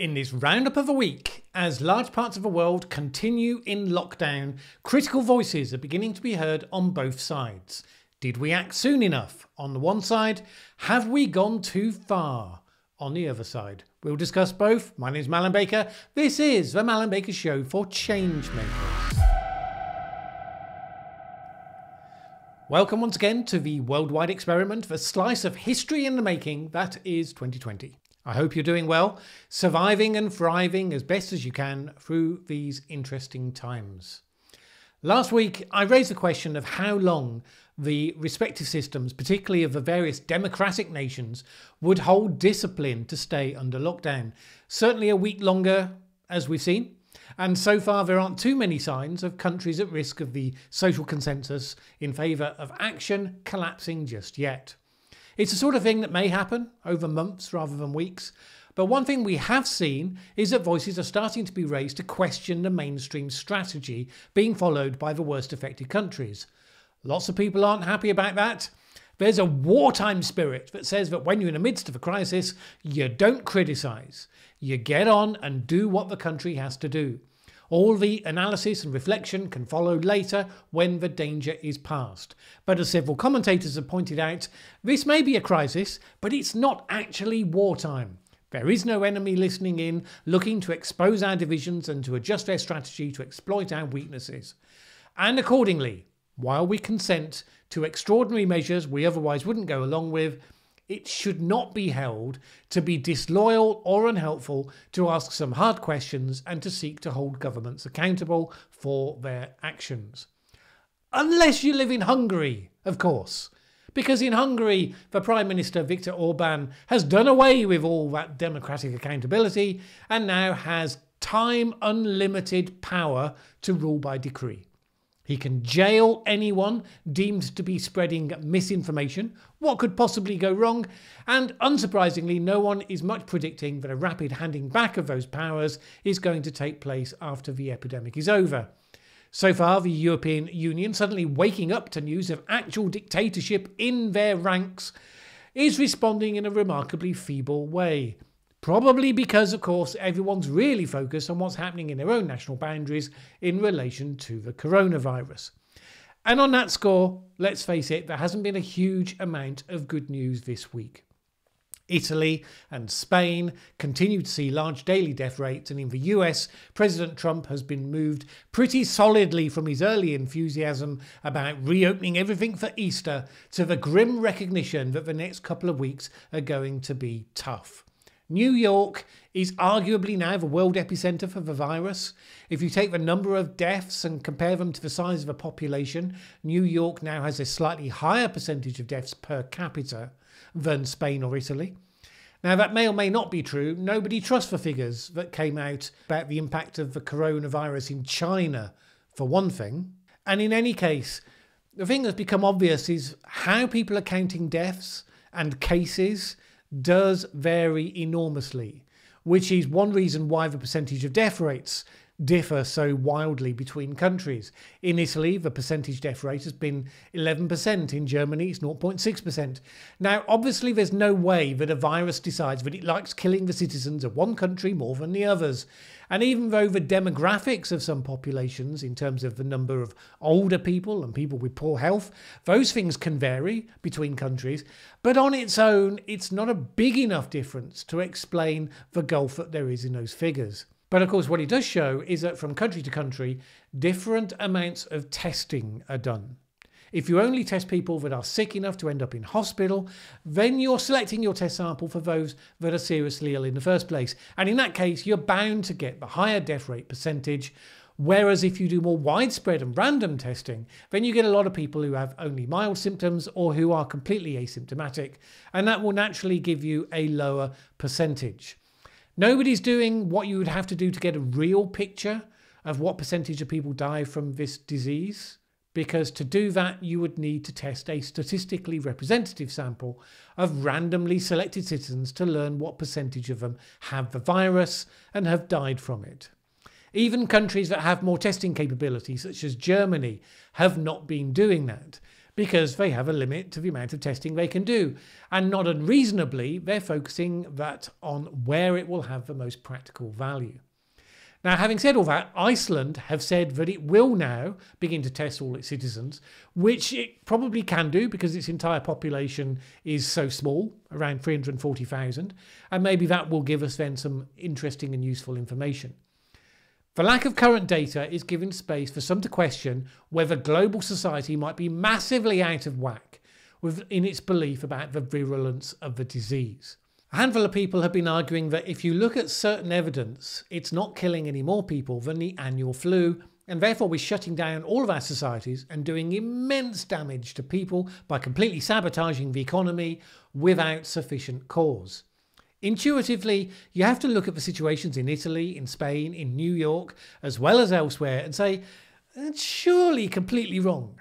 In this roundup of a week, as large parts of the world continue in lockdown, critical voices are beginning to be heard on both sides. Did we act soon enough? On the one side, have we gone too far? On the other side, we'll discuss both. My name is Mallen Baker. This is the Mallen Baker Show for Changemakers. Welcome once again to the worldwide experiment, the slice of history in the making that is 2020. I hope you're doing well, surviving and thriving as best as you can through these interesting times. Last week, I raised the question of how long the respective systems, particularly of the various democratic nations, would hold discipline to stay under lockdown. Certainly a week longer, as we've seen. And so far, there aren't too many signs of countries at risk of the social consensus in favour of action collapsing just yet. It's the sort of thing that may happen over months rather than weeks. But one thing we have seen is that voices are starting to be raised to question the mainstream strategy being followed by the worst affected countries. Lots of people aren't happy about that. There's a wartime spirit that says that when you're in the midst of a crisis, you don't criticise. You get on and do what the country has to do. All the analysis and reflection can follow later when the danger is past. But as several commentators have pointed out, this may be a crisis, but it's not actually wartime. There is no enemy listening in, looking to expose our divisions and to adjust their strategy to exploit our weaknesses. And accordingly, while we consent to extraordinary measures we otherwise wouldn't go along with, it should not be held to be disloyal or unhelpful to ask some hard questions and to seek to hold governments accountable for their actions. Unless you live in Hungary, of course. Because in Hungary, the Prime Minister Viktor Orban has done away with all that democratic accountability and now has time unlimited power to rule by decree. He can jail anyone deemed to be spreading misinformation. What could possibly go wrong? And unsurprisingly, no one is much predicting that a rapid handing back of those powers is going to take place after the epidemic is over. So far, the European Union, suddenly waking up to news of actual dictatorship in their ranks, is responding in a remarkably feeble way. Probably because, of course, everyone's really focused on what's happening in their own national boundaries in relation to the coronavirus. And on that score, let's face it, there hasn't been a huge amount of good news this week. Italy and Spain continue to see large daily death rates, and in the US, President Trump has been moved pretty solidly from his early enthusiasm about reopening everything for Easter to the grim recognition that the next couple of weeks are going to be tough. New York is arguably now the world epicenter for the virus. If you take the number of deaths and compare them to the size of the population, New York now has a slightly higher percentage of deaths per capita than Spain or Italy. Now, that may or may not be true. Nobody trusts the figures that came out about the impact of the coronavirus in China, for one thing. And in any case, the thing that's become obvious is how people are counting deaths and cases does vary enormously, which is one reason why the percentage of death rates differ so wildly between countries. In Italy, the percentage death rate has been 11%. In Germany, it's 0.6%. Now, obviously, there's no way that a virus decides that it likes killing the citizens of one country more than the others. And even though the demographics of some populations, in terms of the number of older people and people with poor health, those things can vary between countries, but on its own, it's not a big enough difference to explain the gulf that there is in those figures. But of course, what it does show is that from country to country, different amounts of testing are done. If you only test people that are sick enough to end up in hospital, then you're selecting your test sample for those that are seriously ill in the first place. And in that case, you're bound to get the higher death rate percentage. Whereas if you do more widespread and random testing, then you get a lot of people who have only mild symptoms or who are completely asymptomatic, and that will naturally give you a lower percentage. Nobody's doing what you would have to do to get a real picture of what percentage of people die from this disease, because to do that, you would need to test a statistically representative sample of randomly selected citizens to learn what percentage of them have the virus and have died from it. Even countries that have more testing capability, such as Germany, have not been doing that. because they have a limit to the amount of testing they can do. And not unreasonably, they're focusing that on where it will have the most practical value. Now, having said all that, Iceland have said that it will now begin to test all its citizens, which it probably can do because its entire population is so small, around 340,000, and maybe that will give us then some interesting and useful information. The lack of current data is giving space for some to question whether global society might be massively out of whack in its belief about the virulence of the disease. A handful of people have been arguing that if you look at certain evidence, it's not killing any more people than the annual flu, and therefore we're shutting down all of our societies and doing immense damage to people by completely sabotaging the economy without sufficient cause. Intuitively, you have to look at the situations in Italy, in Spain, in New York, as well as elsewhere, and say, that's surely completely wrong.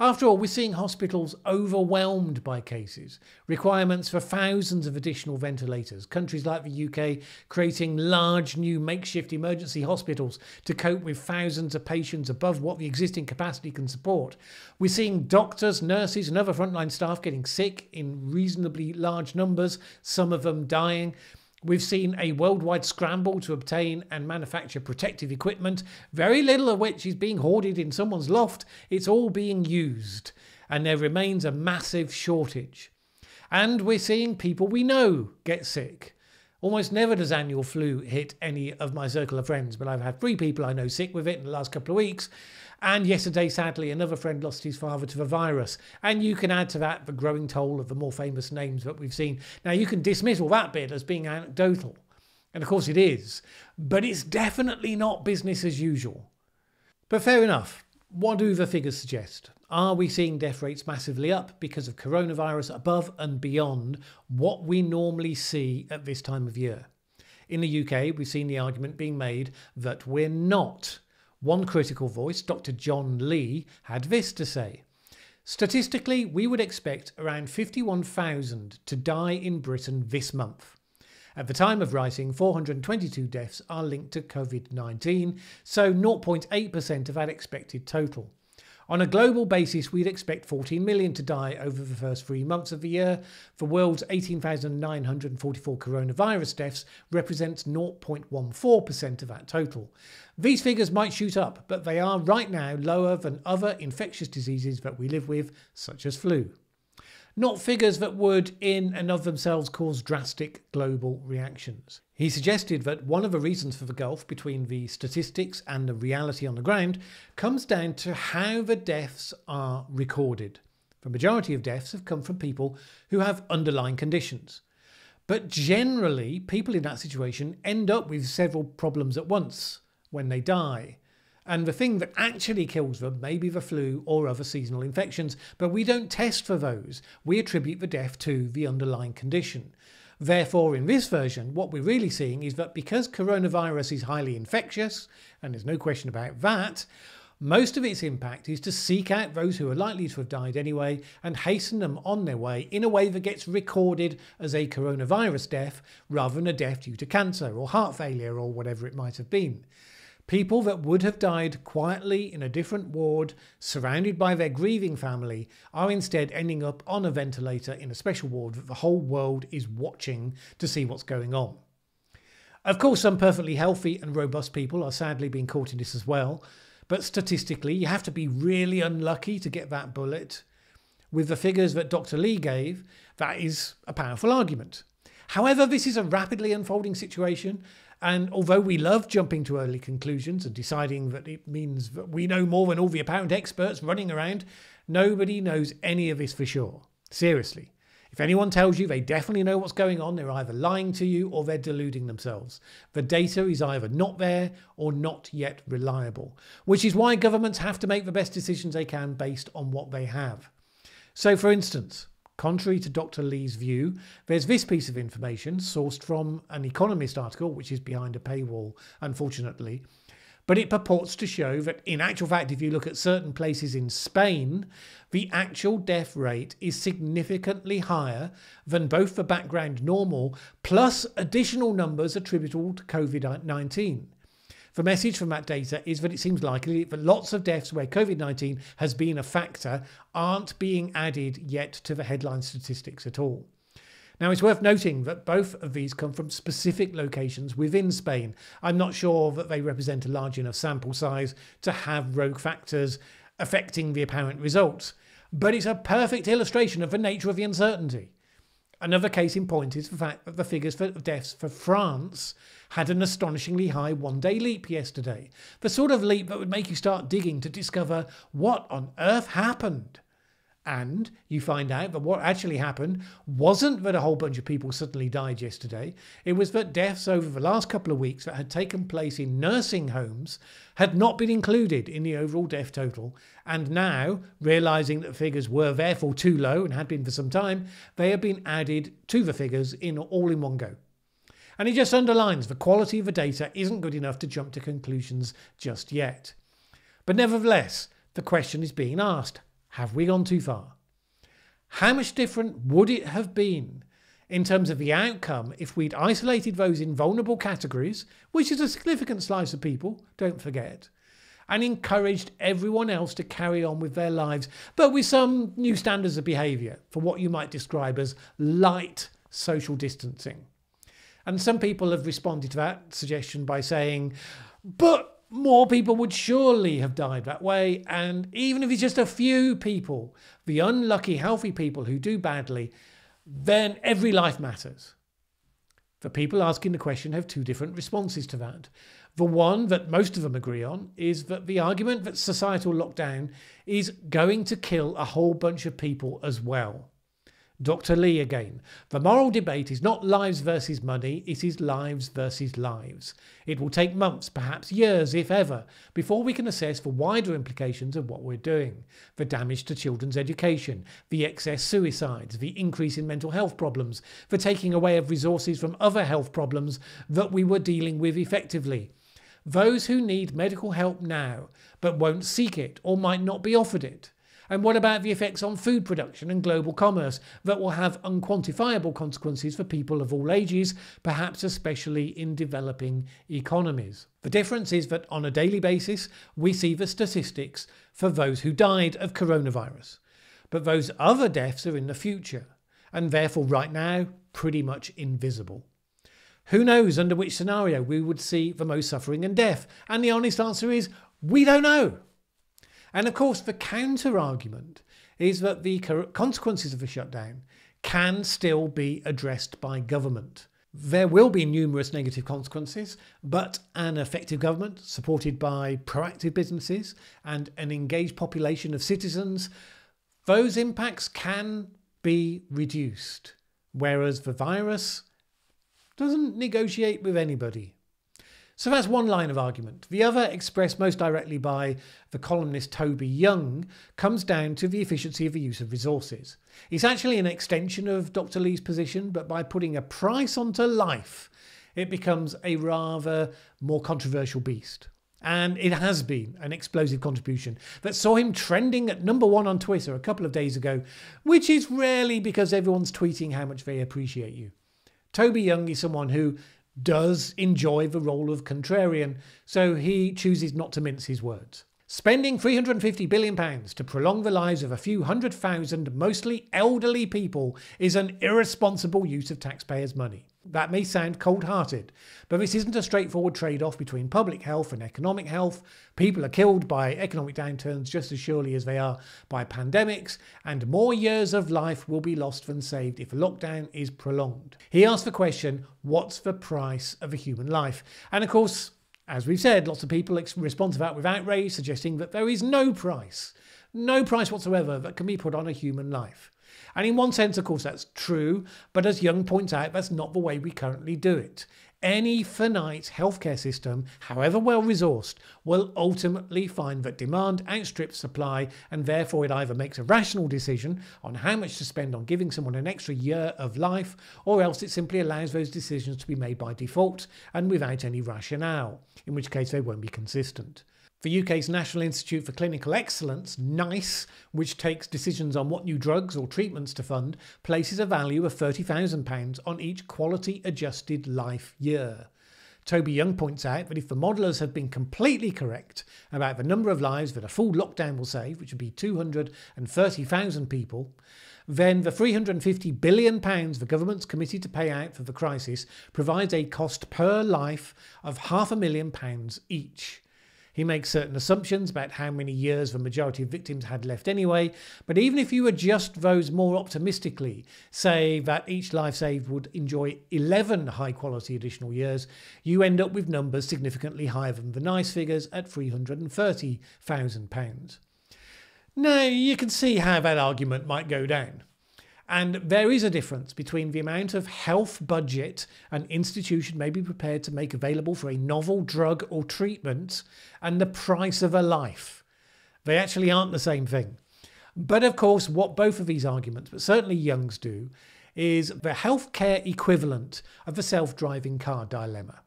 After all, we're seeing hospitals overwhelmed by cases, requirements for thousands of additional ventilators, countries like the UK creating large new makeshift emergency hospitals to cope with thousands of patients above what the existing capacity can support. We're seeing doctors, nurses, and other frontline staff getting sick in reasonably large numbers, some of them dying. We've seen a worldwide scramble to obtain and manufacture protective equipment, very little of which is being hoarded in someone's loft. It's all being used, and there remains a massive shortage. And we're seeing people we know get sick. Almost never does annual flu hit any of my circle of friends, but I've had three people I know sick with it in the last couple of weeks, and yesterday, sadly, another friend lost his father to the virus. And you can add to that the growing toll of the more famous names that we've seen. Now, you can dismiss all that bit as being anecdotal. And of course, it is. But it's definitely not business as usual. But fair enough. What do the figures suggest? Are we seeing death rates massively up because of coronavirus above and beyond what we normally see at this time of year? In the UK, we've seen the argument being made that we're not. One critical voice, Dr. John Lee, had this to say. Statistically, we would expect around 51,000 to die in Britain this month. At the time of writing, 422 deaths are linked to COVID 19, so 0.8% of that expected total. On a global basis, we'd expect 14 million to die over the first three months of the year. The world's 18,944 coronavirus deaths represents 0.14% of that total. These figures might shoot up, but they are right now lower than other infectious diseases that we live with, such as flu not figures that would in and of themselves cause drastic global reactions. He suggested that one of the reasons for the gulf between the statistics and the reality on the ground comes down to how the deaths are recorded. The majority of deaths have come from people who have underlying conditions. But generally, people in that situation end up with several problems at once when they die. And the thing that actually kills them may be the flu or other seasonal infections, but we don't test for those. We attribute the death to the underlying condition. Therefore, in this version, what we're really seeing is that because coronavirus is highly infectious, and there's no question about that, most of its impact is to seek out those who are likely to have died anyway and hasten them on their way in a way that gets recorded as a coronavirus death rather than a death due to cancer or heart failure or whatever it might have been. People that would have died quietly in a different ward, surrounded by their grieving family, are instead ending up on a ventilator in a special ward that the whole world is watching to see what's going on. Of course, some perfectly healthy and robust people are sadly being caught in this as well, but statistically, you have to be really unlucky to get that bullet. With the figures that Dr. Lee gave, that is a powerful argument. However, this is a rapidly unfolding situation, and although we love jumping to early conclusions and deciding that it means that we know more than all the apparent experts running around, nobody knows any of this for sure. Seriously. If anyone tells you they definitely know what's going on, they're either lying to you or they're deluding themselves. The data is either not there or not yet reliable, which is why governments have to make the best decisions they can based on what they have. So, for instance, Contrary to Dr. Lee's view, there's this piece of information sourced from an Economist article, which is behind a paywall, unfortunately. But it purports to show that, in actual fact, if you look at certain places in Spain, the actual death rate is significantly higher than both the background normal plus additional numbers attributable to COVID 19. The message from that data is that it seems likely that lots of deaths where COVID 19 has been a factor aren't being added yet to the headline statistics at all. Now, it's worth noting that both of these come from specific locations within Spain. I'm not sure that they represent a large enough sample size to have rogue factors affecting the apparent results, but it's a perfect illustration of the nature of the uncertainty. Another case in point is the fact that the figures for deaths for France had an astonishingly high one day leap yesterday. The sort of leap that would make you start digging to discover what on earth happened. And you find out that what actually happened wasn't that a whole bunch of people suddenly died yesterday. It was that deaths over the last couple of weeks that had taken place in nursing homes had not been included in the overall death total. And now, realizing that figures were therefore too low and had been for some time, they have been added to the figures in all in one go. And it just underlines the quality of the data isn't good enough to jump to conclusions just yet. But nevertheless, the question is being asked have we gone too far? How much different would it have been in terms of the outcome if we'd isolated those in vulnerable categories, which is a significant slice of people, don't forget, and encouraged everyone else to carry on with their lives, but with some new standards of behaviour for what you might describe as light social distancing? And some people have responded to that suggestion by saying, but more people would surely have died that way. And even if it's just a few people, the unlucky, healthy people who do badly, then every life matters. The people asking the question have two different responses to that. The one that most of them agree on is that the argument that societal lockdown is going to kill a whole bunch of people as well. Dr. Lee again. The moral debate is not lives versus money, it is lives versus lives. It will take months, perhaps years, if ever, before we can assess the wider implications of what we're doing. The damage to children's education, the excess suicides, the increase in mental health problems, the taking away of resources from other health problems that we were dealing with effectively. Those who need medical help now, but won't seek it or might not be offered it and what about the effects on food production and global commerce that will have unquantifiable consequences for people of all ages, perhaps especially in developing economies? The difference is that on a daily basis, we see the statistics for those who died of coronavirus. But those other deaths are in the future, and therefore, right now, pretty much invisible. Who knows under which scenario we would see the most suffering and death? And the honest answer is we don't know. And of course, the counter argument is that the consequences of a shutdown can still be addressed by government. There will be numerous negative consequences, but an effective government supported by proactive businesses and an engaged population of citizens, those impacts can be reduced. Whereas the virus doesn't negotiate with anybody. So that's one line of argument. The other, expressed most directly by the columnist Toby Young, comes down to the efficiency of the use of resources. It's actually an extension of Dr. Lee's position, but by putting a price onto life, it becomes a rather more controversial beast. And it has been an explosive contribution that saw him trending at number one on Twitter a couple of days ago, which is rarely because everyone's tweeting how much they appreciate you. Toby Young is someone who does enjoy the role of contrarian, so he chooses not to mince his words. Spending £350 billion to prolong the lives of a few hundred thousand, mostly elderly people, is an irresponsible use of taxpayers' money. That may sound cold hearted, but this isn't a straightforward trade off between public health and economic health. People are killed by economic downturns just as surely as they are by pandemics, and more years of life will be lost than saved if lockdown is prolonged. He asked the question what's the price of a human life? And of course, as we've said, lots of people respond to that with outrage, suggesting that there is no price, no price whatsoever that can be put on a human life. And in one sense, of course, that's true, but as Young points out, that's not the way we currently do it. Any finite healthcare system, however well resourced, will ultimately find that demand outstrips supply, and therefore it either makes a rational decision on how much to spend on giving someone an extra year of life, or else it simply allows those decisions to be made by default and without any rationale, in which case they won't be consistent. The UK's National Institute for Clinical Excellence, NICE, which takes decisions on what new drugs or treatments to fund, places a value of £30,000 on each quality adjusted life year. Toby Young points out that if the modelers have been completely correct about the number of lives that a full lockdown will save, which would be 230,000 people, then the £350 billion the government's committed to pay out for the crisis provides a cost per life of half a million pounds each. He makes certain assumptions about how many years the majority of victims had left anyway, but even if you adjust those more optimistically, say that each life saved would enjoy 11 high quality additional years, you end up with numbers significantly higher than the NICE figures at £330,000. Now, you can see how that argument might go down. And there is a difference between the amount of health budget an institution may be prepared to make available for a novel drug or treatment and the price of a life. They actually aren't the same thing. But of course, what both of these arguments, but certainly Young's do, is the healthcare equivalent of the self driving car dilemma.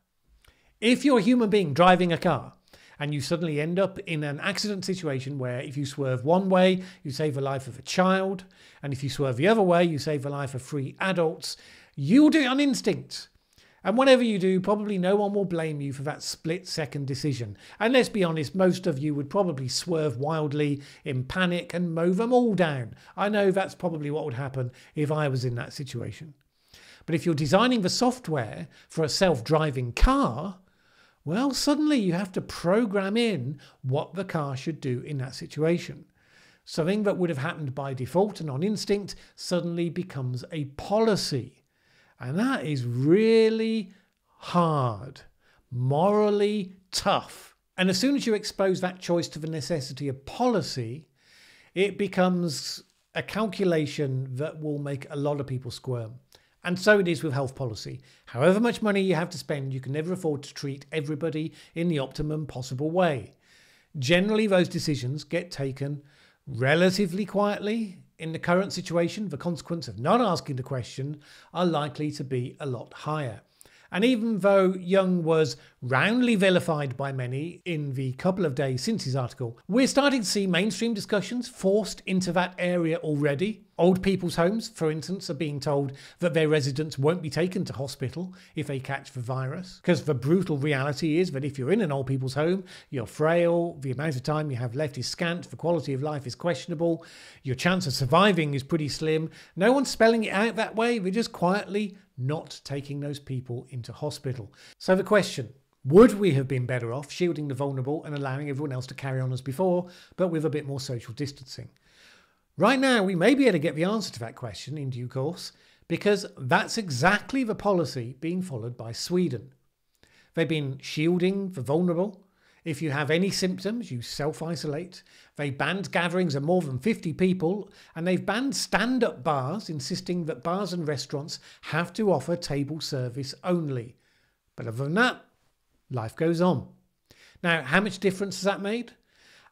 If you're a human being driving a car, and you suddenly end up in an accident situation where if you swerve one way, you save the life of a child, and if you swerve the other way, you save the life of three adults, you'll do it on instinct. And whatever you do, probably no one will blame you for that split second decision. And let's be honest, most of you would probably swerve wildly in panic and mow them all down. I know that's probably what would happen if I was in that situation. But if you're designing the software for a self driving car, well, suddenly you have to program in what the car should do in that situation. Something that would have happened by default and on instinct suddenly becomes a policy. And that is really hard, morally tough. And as soon as you expose that choice to the necessity of policy, it becomes a calculation that will make a lot of people squirm. And so it is with health policy. However much money you have to spend, you can never afford to treat everybody in the optimum possible way. Generally, those decisions get taken relatively quietly. In the current situation, the consequence of not asking the question are likely to be a lot higher. And even though Young was roundly vilified by many in the couple of days since his article, we're starting to see mainstream discussions forced into that area already. Old people's homes, for instance, are being told that their residents won't be taken to hospital if they catch the virus. Because the brutal reality is that if you're in an old people's home, you're frail, the amount of time you have left is scant, the quality of life is questionable, your chance of surviving is pretty slim. No one's spelling it out that way, they're just quietly not taking those people into hospital. So the question would we have been better off shielding the vulnerable and allowing everyone else to carry on as before, but with a bit more social distancing? Right now, we may be able to get the answer to that question in due course, because that's exactly the policy being followed by Sweden. They've been shielding the vulnerable, if you have any symptoms, you self isolate. They banned gatherings of more than 50 people, and they've banned stand up bars, insisting that bars and restaurants have to offer table service only. But other than that, life goes on. Now, how much difference has that made?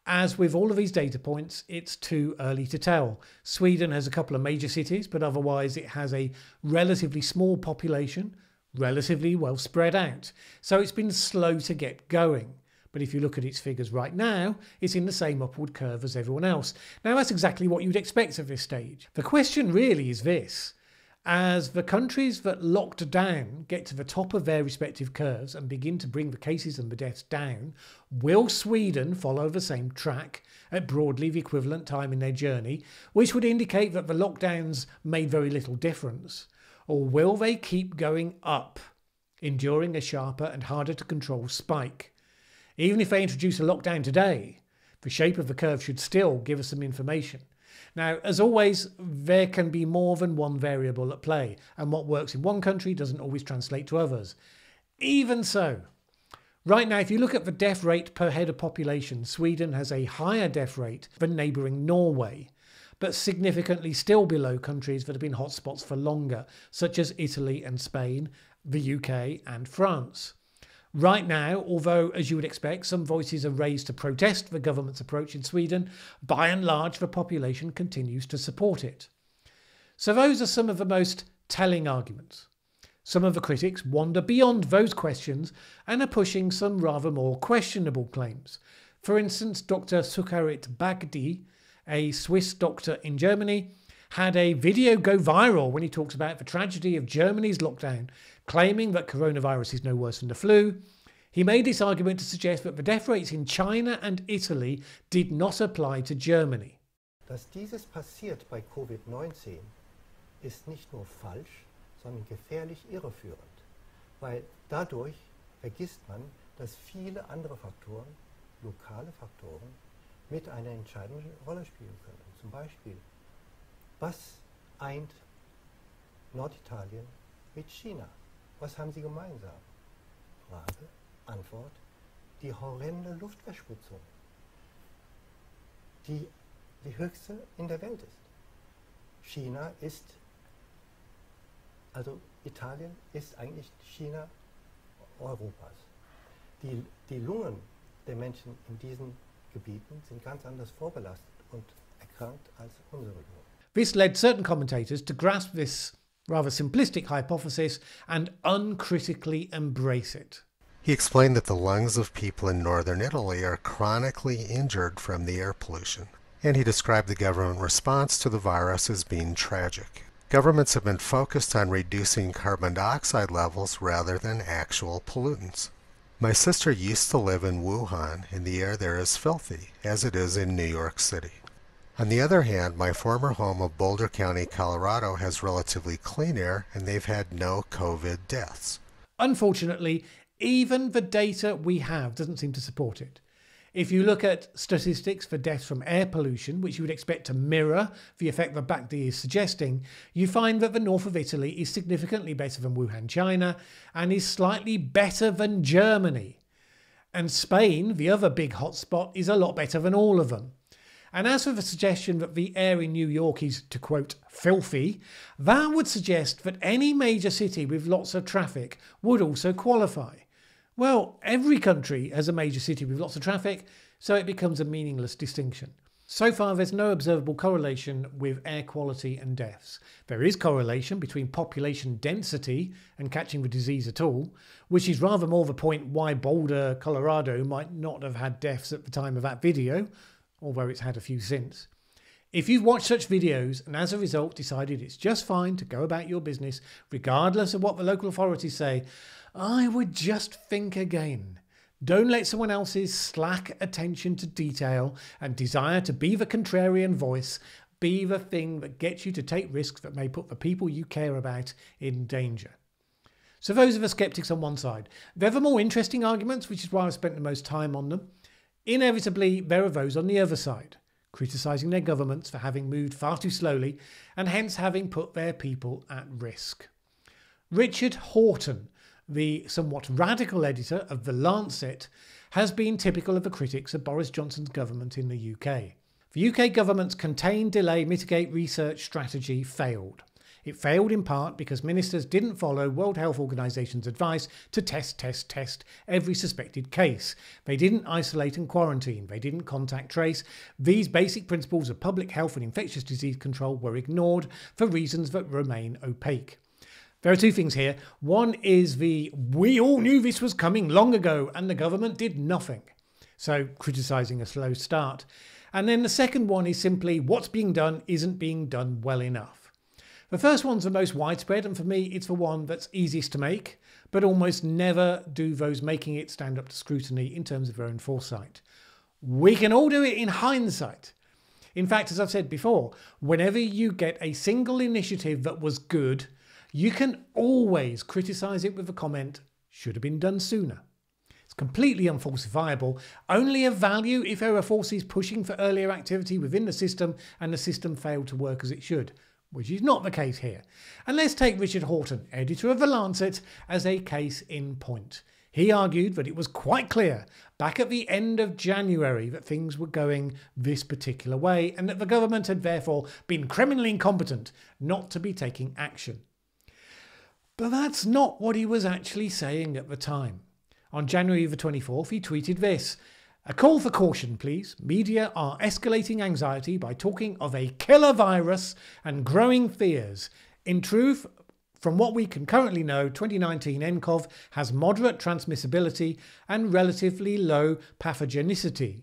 As with all of these data points, it's too early to tell. Sweden has a couple of major cities, but otherwise it has a relatively small population, relatively well spread out. So it's been slow to get going. But if you look at its figures right now, it's in the same upward curve as everyone else. Now, that's exactly what you'd expect at this stage. The question really is this. As the countries that locked down get to the top of their respective curves and begin to bring the cases and the deaths down, will Sweden follow the same track at broadly the equivalent time in their journey, which would indicate that the lockdowns made very little difference? Or will they keep going up, enduring a sharper and harder to control spike? Even if they introduce a lockdown today, the shape of the curve should still give us some information. Now, as always, there can be more than one variable at play, and what works in one country doesn't always translate to others. Even so, right now, if you look at the death rate per head of population, Sweden has a higher death rate than neighbouring Norway, but significantly still below countries that have been hotspots for longer, such as Italy and Spain, the UK, and France. Right now, although, as you would expect, some voices are raised to protest the government's approach in Sweden, by and large, the population continues to support it. So, those are some of the most telling arguments. Some of the critics wander beyond those questions and are pushing some rather more questionable claims. For instance, Dr. Sucharit Bhakdi, a Swiss doctor in Germany, had a video go viral when he talks about the tragedy of Germany's lockdown claiming that coronavirus is no worse than the flu. He made this argument to suggest that the death rates in China and Italy did not apply to Germany. Dass dieses passiert bei Covid-19 ist nicht nur falsch, sondern gefährlich irreführend, weil dadurch vergisst man, dass viele andere Faktoren, lokale Faktoren, mit einer entscheidenden Rolle spielen können. Zum Beispiel, was eint Norditalien mit China? Was haben sie gemeinsam? Frage, Antwort, die horrende Luftverschmutzung, die die höchste in der Welt ist. China ist, also Italien ist eigentlich China Europas. Die, die Lungen der Menschen in diesen Gebieten sind ganz anders vorbelastet und erkrankt als unsere Lungen. This led certain commentators to grasp this rather simplistic hypothesis and uncritically embrace it. He explained that the lungs of people in northern Italy are chronically injured from the air pollution, and he described the government response to the virus as being tragic. Governments have been focused on reducing carbon dioxide levels rather than actual pollutants. My sister used to live in Wuhan, and the air there is filthy, as it is in New York City. On the other hand, my former home of Boulder County, Colorado has relatively clean air, and they've had no COVID deaths. Unfortunately, even the data we have doesn't seem to support it. If you look at statistics for deaths from air pollution, which you would expect to mirror the effect that Bhakdi is suggesting, you find that the north of Italy is significantly better than Wuhan, China, and is slightly better than Germany. And Spain, the other big hotspot, is a lot better than all of them. And as for the suggestion that the air in New York is, to quote, filthy, that would suggest that any major city with lots of traffic would also qualify. Well, every country has a major city with lots of traffic, so it becomes a meaningless distinction. So far, there's no observable correlation with air quality and deaths. There is correlation between population density and catching the disease at all, which is rather more the point why Boulder, Colorado might not have had deaths at the time of that video, although it's had a few since. If you've watched such videos and as a result decided it's just fine to go about your business, regardless of what the local authorities say, I would just think again. Don't let someone else's slack attention to detail and desire to be the contrarian voice be the thing that gets you to take risks that may put the people you care about in danger. So those are the skeptics on one side. They're the more interesting arguments, which is why I've spent the most time on them. Inevitably, there are those on the other side, criticising their governments for having moved far too slowly and hence having put their people at risk. Richard Horton the somewhat radical editor of The Lancet, has been typical of the critics of Boris Johnson's government in the UK. The UK government's contain, delay, mitigate research strategy failed. It failed in part because ministers didn't follow World Health Organization's advice to test, test, test every suspected case. They didn't isolate and quarantine. They didn't contact trace. These basic principles of public health and infectious disease control were ignored for reasons that remain opaque. There are two things here. One is the we all knew this was coming long ago and the government did nothing. So criticising a slow start. And then the second one is simply what's being done isn't being done well enough. The first one's the most widespread, and for me, it's the one that's easiest to make, but almost never do those making it stand up to scrutiny in terms of their own foresight. We can all do it in hindsight. In fact, as I've said before, whenever you get a single initiative that was good you can always criticise it with the comment, should have been done sooner. It's completely unfalsifiable, only of value if there are forces pushing for earlier activity within the system and the system failed to work as it should, which is not the case here. And let's take Richard Horton, editor of The Lancet, as a case in point. He argued that it was quite clear back at the end of January that things were going this particular way and that the government had therefore been criminally incompetent not to be taking action. But that's not what he was actually saying at the time. On January the 24th, he tweeted this A call for caution, please. Media are escalating anxiety by talking of a killer virus and growing fears. In truth, from what we can currently know, 2019 nCoV has moderate transmissibility and relatively low pathogenicity.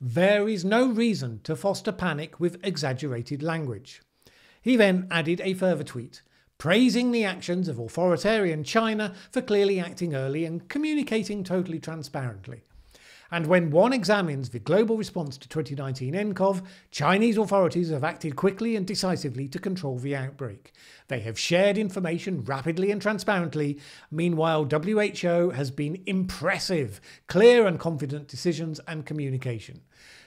There is no reason to foster panic with exaggerated language. He then added a further tweet praising the actions of authoritarian China for clearly acting early and communicating totally transparently. And when one examines the global response to 2019 nCoV, Chinese authorities have acted quickly and decisively to control the outbreak. They have shared information rapidly and transparently. Meanwhile, WHO has been impressive, clear and confident decisions and communication.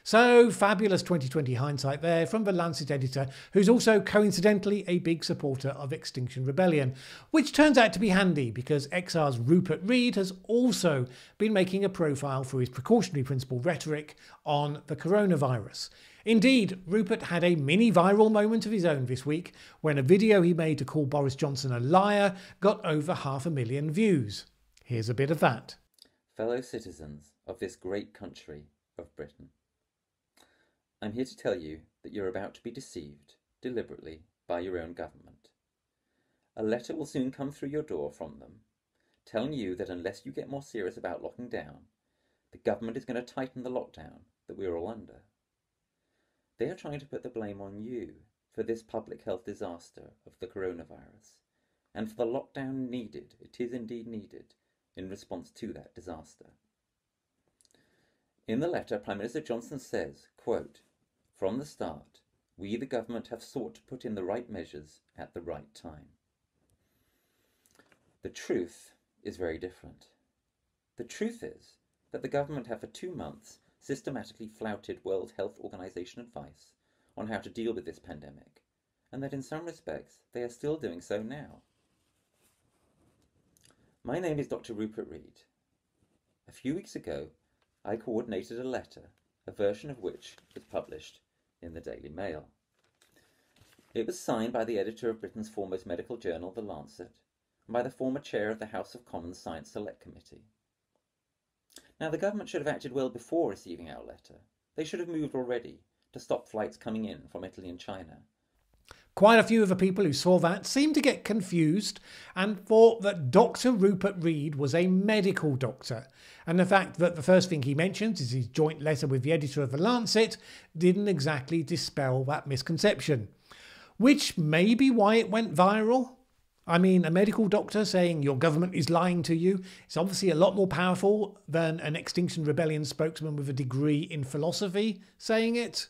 So, fabulous 2020 hindsight there from the Lancet editor, who's also coincidentally a big supporter of Extinction Rebellion, which turns out to be handy because XR's Rupert Read has also been making a profile for his precautionary principle rhetoric on the coronavirus. Indeed, Rupert had a mini viral moment of his own this week when a video he made to call Boris Johnson a liar got over half a million views. Here's a bit of that. Fellow citizens of this great country of Britain. I'm here to tell you that you're about to be deceived, deliberately, by your own government. A letter will soon come through your door from them, telling you that unless you get more serious about locking down, the government is going to tighten the lockdown that we're all under. They are trying to put the blame on you for this public health disaster of the coronavirus, and for the lockdown needed, it is indeed needed, in response to that disaster. In the letter, Prime Minister Johnson says, quote, From the start, we, the government, have sought to put in the right measures at the right time. The truth is very different. The truth is that the government have for two months systematically flouted World Health Organization advice on how to deal with this pandemic, and that in some respects they are still doing so now. My name is Dr. Rupert Read. A few weeks ago, I coordinated a letter, a version of which was published in the Daily Mail. It was signed by the editor of Britain's foremost medical journal, The Lancet, and by the former chair of the House of Commons Science Select Committee. Now, the government should have acted well before receiving our letter. They should have moved already to stop flights coming in from Italy and China. Quite a few of the people who saw that seemed to get confused and thought that Dr. Rupert Read was a medical doctor. And the fact that the first thing he mentions is his joint letter with the editor of The Lancet didn't exactly dispel that misconception. Which may be why it went viral. I mean, a medical doctor saying your government is lying to you is obviously a lot more powerful than an Extinction Rebellion spokesman with a degree in philosophy saying it.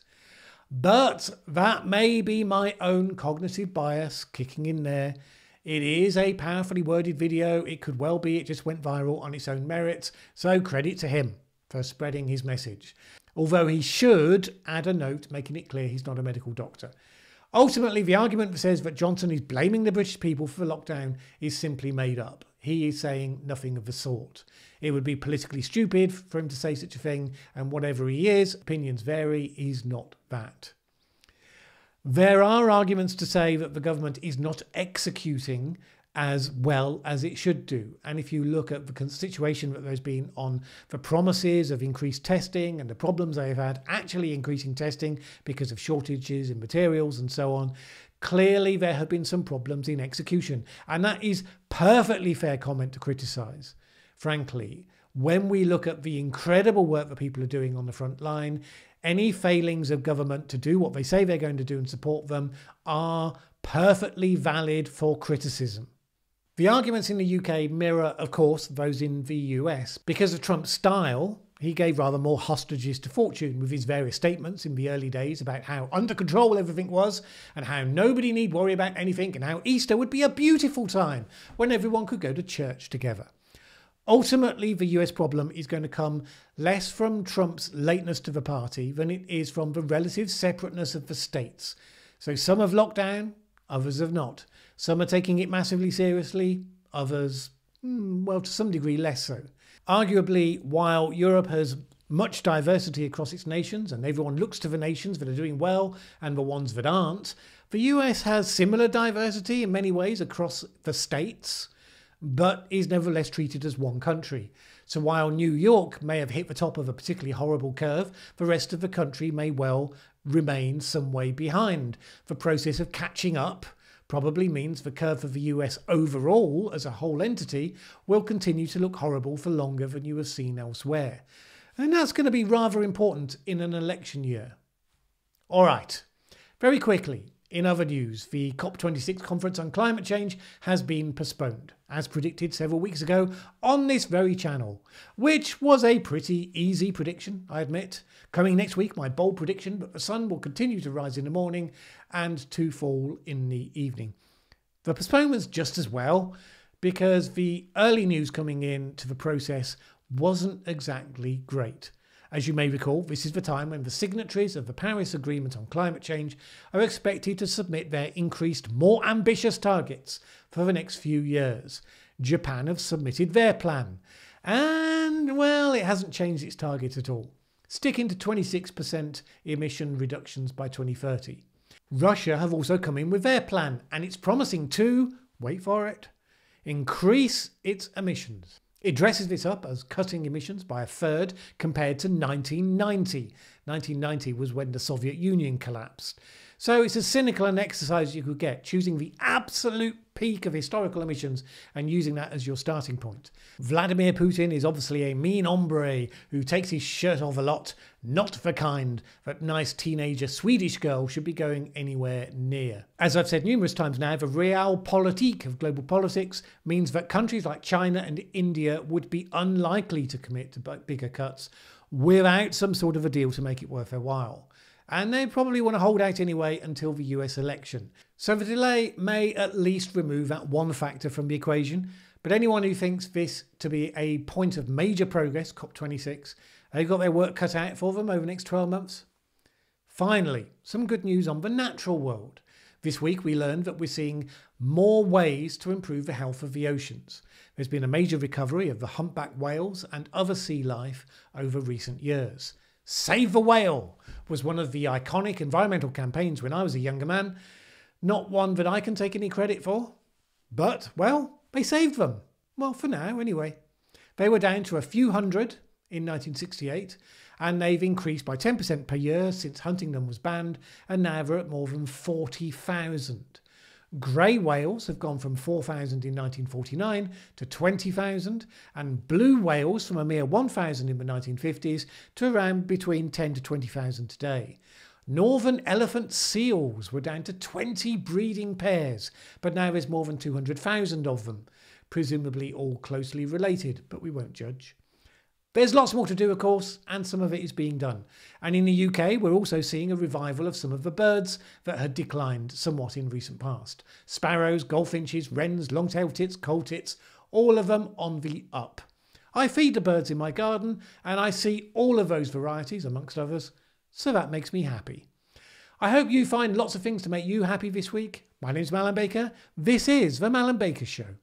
But that may be my own cognitive bias kicking in there. It is a powerfully worded video. It could well be it just went viral on its own merits. So credit to him for spreading his message. Although he should add a note making it clear he's not a medical doctor. Ultimately, the argument that says that Johnson is blaming the British people for the lockdown is simply made up. He is saying nothing of the sort. It would be politically stupid for him to say such a thing, and whatever he is, opinions vary, he's not that. There are arguments to say that the government is not executing as well as it should do. And if you look at the situation that there's been on the promises of increased testing and the problems they've had actually increasing testing because of shortages in materials and so on, clearly there have been some problems in execution. And that is perfectly fair comment to criticise. Frankly, when we look at the incredible work that people are doing on the front line, any failings of government to do what they say they're going to do and support them are perfectly valid for criticism. The arguments in the UK mirror, of course, those in the US. Because of Trump's style, he gave rather more hostages to fortune with his various statements in the early days about how under control everything was and how nobody need worry about anything and how Easter would be a beautiful time when everyone could go to church together. Ultimately, the US problem is going to come less from Trump's lateness to the party than it is from the relative separateness of the states. So some have locked down, others have not. Some are taking it massively seriously, others, hmm, well, to some degree, less so. Arguably, while Europe has much diversity across its nations and everyone looks to the nations that are doing well and the ones that aren't, the US has similar diversity in many ways across the states, but is nevertheless treated as one country. So while New York may have hit the top of a particularly horrible curve, the rest of the country may well remain some way behind. The process of catching up probably means the curve of the US overall as a whole entity will continue to look horrible for longer than you have seen elsewhere. And that's going to be rather important in an election year. All right, very quickly, In other news, the COP26 conference on climate change has been postponed, as predicted several weeks ago on this very channel, which was a pretty easy prediction, I admit. Coming next week, my bold prediction that the sun will continue to rise in the morning and to fall in the evening. The postponement's just as well, because the early news coming in to the process wasn't exactly great. As you may recall, this is the time when the signatories of the Paris Agreement on Climate Change are expected to submit their increased, more ambitious targets for the next few years. Japan have submitted their plan, and well, it hasn't changed its target at all, sticking to 26% emission reductions by 2030. Russia have also come in with their plan, and it's promising to, wait for it, increase its emissions. It dresses this up as cutting emissions by a third compared to 1990. 1990 was when the Soviet Union collapsed. So it's as cynical an exercise you could get, choosing the absolute peak of historical emissions and using that as your starting point. Vladimir Putin is obviously a mean hombre who takes his shirt off a lot, not the kind that nice teenager Swedish girl should be going anywhere near. As I've said numerous times now, the realpolitik of global politics means that countries like China and India would be unlikely to commit to bigger cuts without some sort of a deal to make it worth their while and they probably want to hold out anyway until the US election. So the delay may at least remove that one factor from the equation. But anyone who thinks this to be a point of major progress, COP26, they've got their work cut out for them over the next 12 months. Finally, some good news on the natural world. This week we learned that we're seeing more ways to improve the health of the oceans. There's been a major recovery of the humpback whales and other sea life over recent years. Save the Whale was one of the iconic environmental campaigns when I was a younger man. Not one that I can take any credit for. But, well, they saved them. Well, for now, anyway. They were down to a few hundred in 1968, and they've increased by 10% per year since hunting them was banned, and now they're at more than 40,000. Grey whales have gone from 4,000 in 1949 to 20,000, and blue whales from a mere 1,000 in the 1950s to around between 10 to 20,000 today. Northern elephant seals were down to 20 breeding pairs, but now there's more than 200,000 of them, presumably all closely related, but we won't judge. There's lots more to do, of course, and some of it is being done. And in the UK, we're also seeing a revival of some of the birds that had declined somewhat in recent past. Sparrows, goldfinches, wrens, long-tailed tits, coal tits, all of them on the up. I feed the birds in my garden, and I see all of those varieties, amongst others, so that makes me happy. I hope you find lots of things to make you happy this week. My name's Mallen Baker. This is The Mallen Baker Show.